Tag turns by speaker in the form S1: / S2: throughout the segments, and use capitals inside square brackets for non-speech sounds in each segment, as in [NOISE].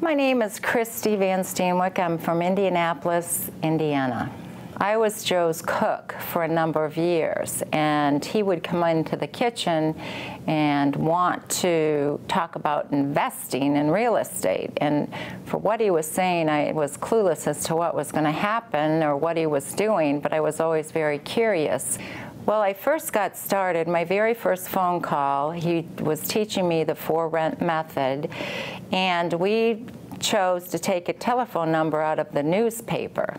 S1: My name is Christy Van Steenwyk. I'm from Indianapolis, Indiana. I was Joe's cook for a number of years, and he would come into the kitchen and want to talk about investing in real estate. And for what he was saying, I was clueless as to what was going to happen or what he was doing, but I was always very curious. Well, I first got started, my very first phone call, he was teaching me the for rent method, and we chose to take a telephone number out of the newspaper.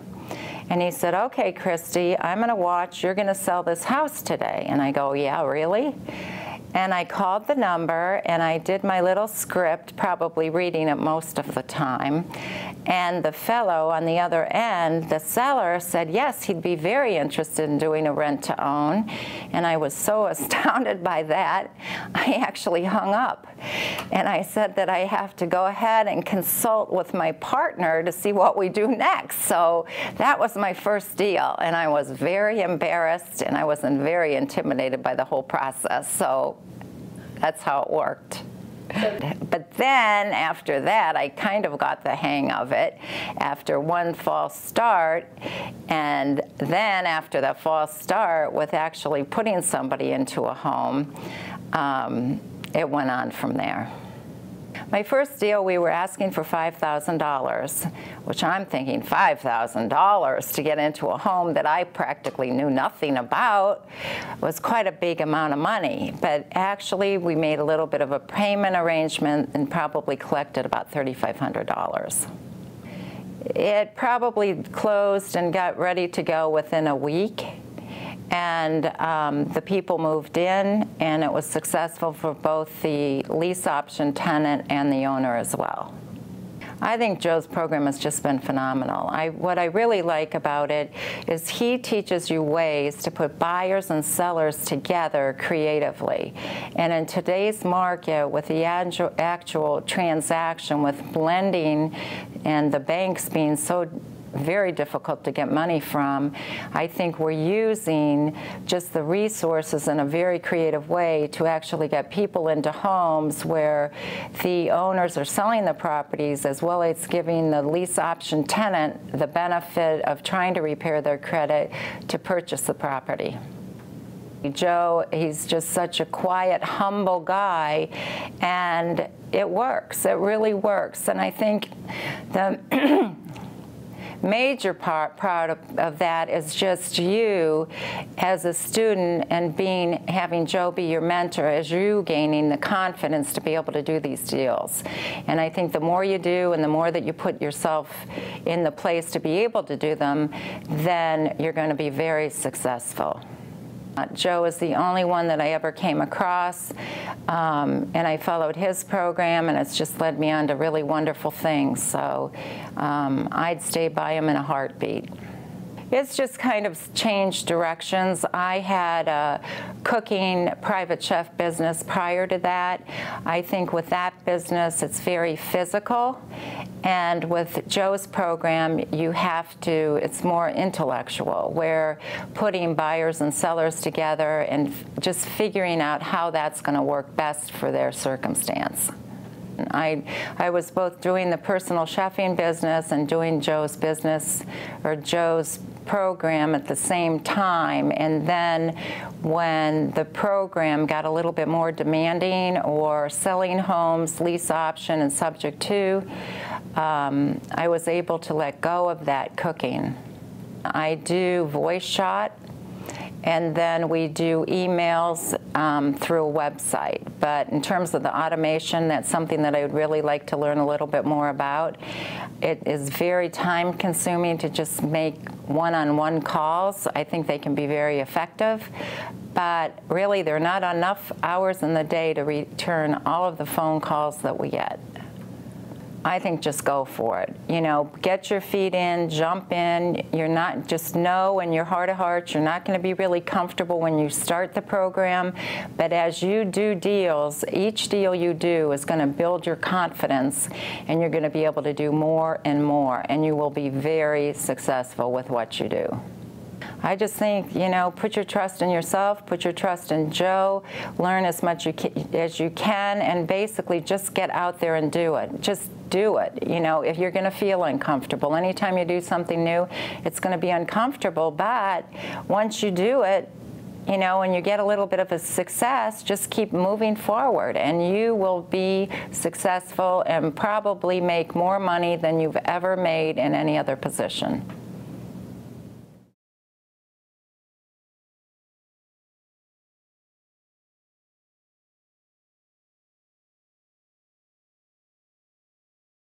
S1: And he said, okay, Christy, I'm going to watch. You're going to sell this house today. And I go, yeah, really? And I called the number and I did my little script, probably reading it most of the time. And the fellow on the other end, the seller, said yes, he'd be very interested in doing a rent to own. And I was so [LAUGHS] astounded by that, I actually hung up. And I said that I have to go ahead and consult with my partner to see what we do next. So that was my first deal. And I was very embarrassed and I wasn't very intimidated by the whole process. So that's how it worked. But then after that, I kind of got the hang of it after one false start. And then after that false start with actually putting somebody into a home, um, it went on from there. My first deal, we were asking for $5,000, which I'm thinking $5,000 to get into a home that I practically knew nothing about was quite a big amount of money. But actually, we made a little bit of a payment arrangement and probably collected about $3,500. It probably closed and got ready to go within a week and um, the people moved in, and it was successful for both the lease option tenant and the owner as well. I think Joe's program has just been phenomenal. I, what I really like about it is he teaches you ways to put buyers and sellers together creatively. And in today's market, with the actual, actual transaction, with blending and the banks being so very difficult to get money from. I think we're using just the resources in a very creative way to actually get people into homes where the owners are selling the properties as well as giving the lease option tenant the benefit of trying to repair their credit to purchase the property. Joe, he's just such a quiet, humble guy, and it works. It really works. And I think the [CLEARS THROAT] major part, part of, of, that is just you as a student and being having Joe be your mentor as you gaining the confidence to be able to do these deals. And I think the more you do and the more that you put yourself in the place to be able to do them, then you're going to be very successful. Joe is the only one that I ever came across, um, and I followed his program, and it's just led me on to really wonderful things. So um, I'd stay by him in a heartbeat. It's just kind of changed directions. I had a cooking private chef business prior to that. I think with that business, it's very physical. And with Joe's program, you have to, it's more intellectual, where putting buyers and sellers together and just figuring out how that's going to work best for their circumstance. I, I was both doing the personal chefing business and doing Joe's business or Joe's program at the same time. And then when the program got a little bit more demanding or selling homes, lease option and subject to, um, I was able to let go of that cooking. I do VoiceShot and then we do emails um, through a website. But in terms of the automation, that's something that I would really like to learn a little bit more about. It is very time consuming to just make one-on-one -on -one calls. I think they can be very effective. But really, there are not enough hours in the day to return all of the phone calls that we get. I think just go for it. You know, get your feet in, jump in. You're not, just know in your heart of hearts, you're not going to be really comfortable when you start the program. But as you do deals, each deal you do is going to build your confidence and you're going to be able to do more and more. And you will be very successful with what you do. I just think, you know, put your trust in yourself, put your trust in Joe, learn as much you as you can, and basically just get out there and do it. Just do it. You know, if you're going to feel uncomfortable, anytime you do something new, it's going to be uncomfortable, but once you do it, you know, and you get a little bit of a success, just keep moving forward and you will be successful and probably make more money than you've ever made in any other position.